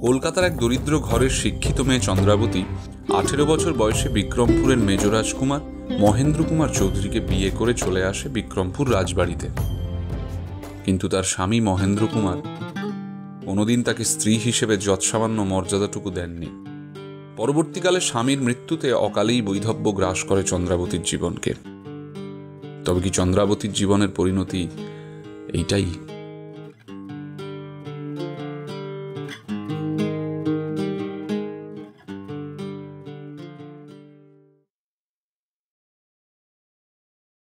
কলকাতার এক দরিদ্র ঘরের শিক্ষিত মেয়ে চন্দ্রাবতী, আঠেরো বছর বয়সে বিক্রমপুরের মেজ রাজকুমার মহেন্দ্র কুমার চৌধুরীকে বিয়ে করে চলে আসে বিক্রমপুর রাজবাড়িতে। কিন্তু তার স্বামী মহেন্দ্র কুমার কোনোদিন তাকে স্ত্রী হিসেবে যৎসামান্য মর্যাদাটুকু দেননি। পরবর্তীকালে স্বামীর মৃত্যুতে অকালেই বৈধব্য গ্রাস করে চন্দ্রাবতীর জীবনকে। তবে কি চন্দ্রাবতীর জীবনের পরিণতি এইটাই